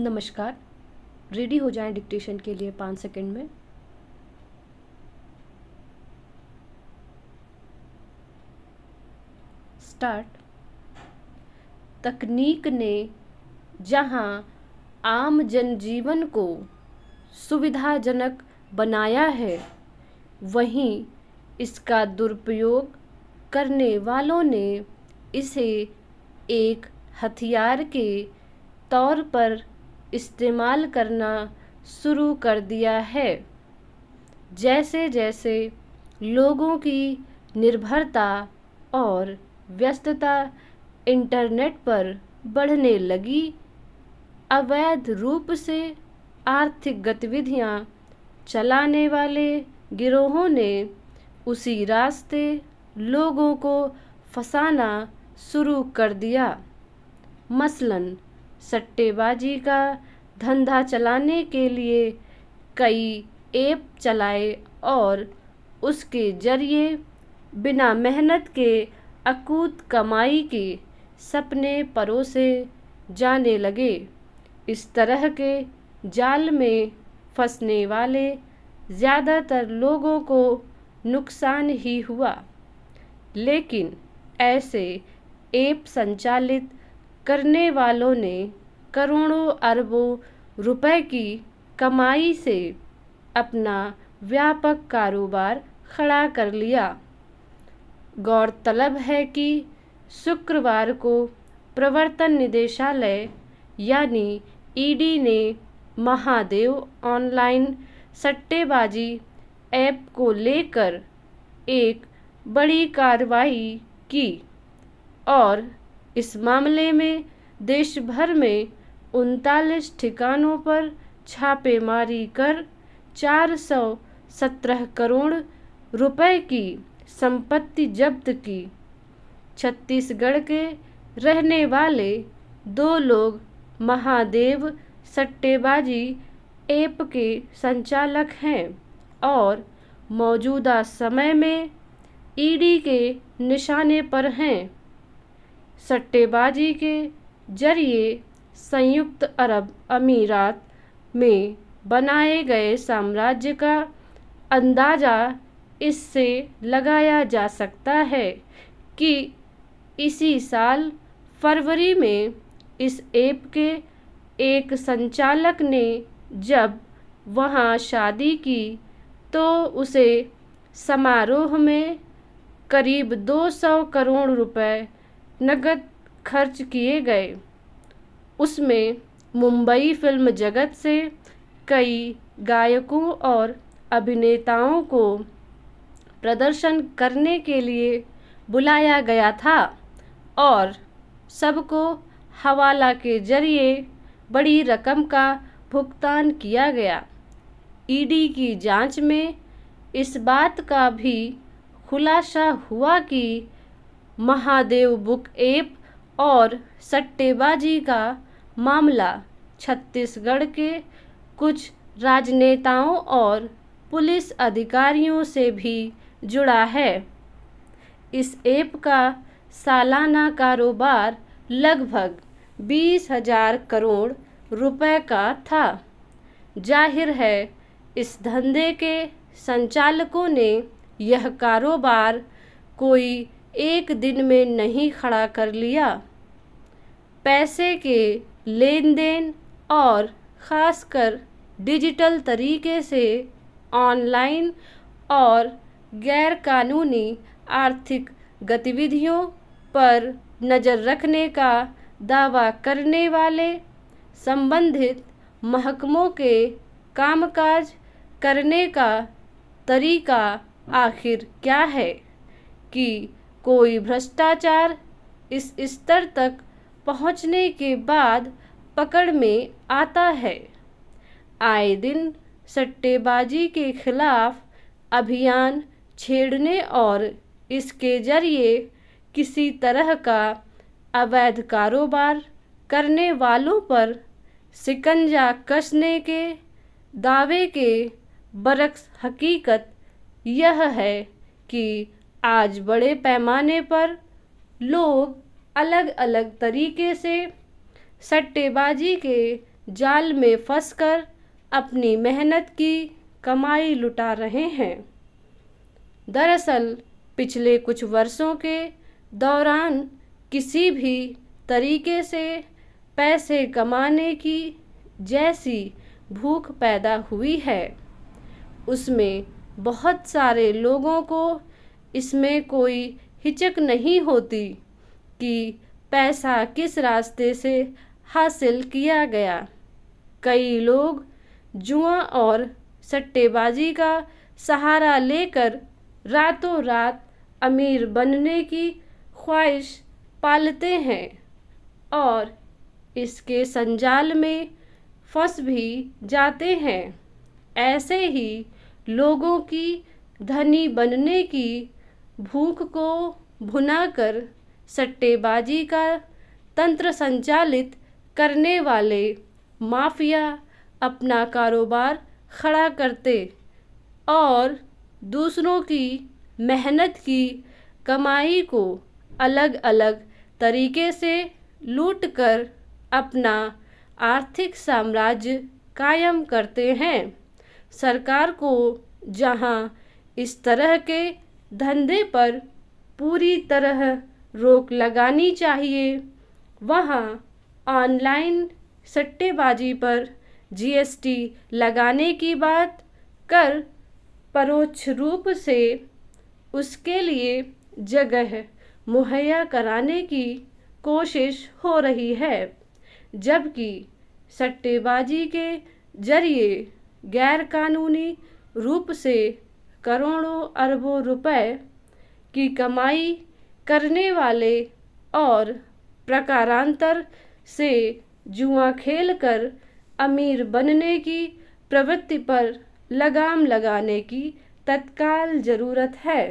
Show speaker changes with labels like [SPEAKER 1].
[SPEAKER 1] नमस्कार। रेडी हो जाएँ डिक्टेशन के लिए पाँच सेकंड में। स्टार्ट। तकनीक ने जहाँ आम जनजीवन को सुविधाजनक बनाया है, वहीं इसका दुरुपयोग करने वालों ने इसे एक हथियार के तौर पर इस्तेमाल करना शुरू कर दिया है। जैसे जैसे लोगों की निर्भरता और व्यस्तता इंटरनेट पर बढ़ने लगी, अवैध रूप से आर्थिक गतिविधियाँ चलाने वाले गिरोहों ने उसी रास्ते लोगों को फंसाना शुरू कर दिया। मसलन सट्टेबाजी का धंधा चलाने के लिए कई ऐप चलाए और उसके ज़रिए बिना मेहनत के अकूत कमाई के सपने परोसे जाने लगे। इस तरह के जाल में फंसने वाले ज़्यादातर लोगों को नुकसान ही हुआ। लेकिन ऐसे ऐप संचालित करने वालों ने करोड़ों अरबों रुपए की कमाई से अपना व्यापक कारोबार खड़ा कर लिया। गौरतलब है कि शुक्रवार को प्रवर्तन निदेशालय यानी ईडी ने महादेव ऑनलाइन सट्टेबाजी ऐप को लेकर एक बड़ी कार्रवाई की और इस मामले में देश भर में उनतालीस ठिकानों पर छापेमारी कर 417 करोड़ रुपए की संपत्ति जब्त की। छत्तीसगढ़ के रहने वाले दो लोग महादेव सट्टेबाजी ऐप के संचालक हैं और मौजूदा समय में ईडी के निशाने पर हैं। सट्टेबाजी के ज़रिए संयुक्त अरब अमीरात में बनाए गए साम्राज्य का अंदाज़ा इससे लगाया जा सकता है कि इसी साल फरवरी में इस ऐप के एक संचालक ने जब वहाँ शादी की तो उसे समारोह में करीब 200 करोड़ रुपए नकद खर्च किए गए। उसमें मुंबई फ़िल्म जगत से कई गायकों और अभिनेताओं को प्रदर्शन करने के लिए बुलाया गया था और सबको हवाला के ज़रिए बड़ी रकम का भुगतान किया गया। ईडी की जाँच में इस बात का भी खुलासा हुआ कि महादेव बुक ऐप और सट्टेबाजी का मामला छत्तीसगढ़ के कुछ राजनेताओं और पुलिस अधिकारियों से भी जुड़ा है। इस ऐप का सालाना कारोबार लगभग बीस हज़ार करोड़ रुपए का था। ज़ाहिर है, इस धंधे के संचालकों ने यह कारोबार कोई एक दिन में नहीं खड़ा कर लिया। पैसे के लेन देन और ख़ासकर डिजिटल तरीके से ऑनलाइन और गैर कानूनी आर्थिक गतिविधियों पर नज़र रखने का दावा करने वाले संबंधित महकमों के कामकाज करने का तरीका आखिर क्या है कि कोई भ्रष्टाचार इस स्तर तक पहुँचने के बाद पकड़ में आता है। आए दिन सट्टेबाजी के खिलाफ अभियान छेड़ने और इसके ज़रिए किसी तरह का अवैध कारोबार करने वालों पर सिकंजा कसने के दावे के बरक्स हकीकत यह है कि आज बड़े पैमाने पर लोग अलग अलग तरीके से सट्टेबाजी के जाल में फंसकर अपनी मेहनत की कमाई लुटा रहे हैं। दरअसल, पिछले कुछ वर्षों के दौरान किसी भी तरीके से पैसे कमाने की जैसी भूख पैदा हुई है। उसमें बहुत सारे लोगों को इसमें कोई हिचक नहीं होती कि पैसा किस रास्ते से हासिल किया गया। कई लोग जुआ और सट्टेबाजी का सहारा लेकर रातों रात अमीर बनने की ख्वाहिश पालते हैं और इसके संजाल में फंस भी जाते हैं। ऐसे ही लोगों की धनी बनने की भूख को भुनाकर सट्टेबाजी का तंत्र संचालित करने वाले माफिया अपना कारोबार खड़ा करते और दूसरों की मेहनत की कमाई को अलग अलग तरीके से लूट कर अपना आर्थिक साम्राज्य कायम करते हैं। सरकार को जहाँ इस तरह के धंधे पर पूरी तरह रोक लगानी चाहिए। वहाँ ऑनलाइन सट्टेबाजी पर जीएसटी लगाने की बात कर परोक्ष रूप से उसके लिए जगह मुहैया कराने की कोशिश हो रही है, जबकि सट्टेबाजी के ज़रिए गैरकानूनी रूप से करोड़ों अरबों रुपए की कमाई करने वाले और प्रकारांतर से जुआ खेलकर अमीर बनने की प्रवृत्ति पर लगाम लगाने की तत्काल ज़रूरत है।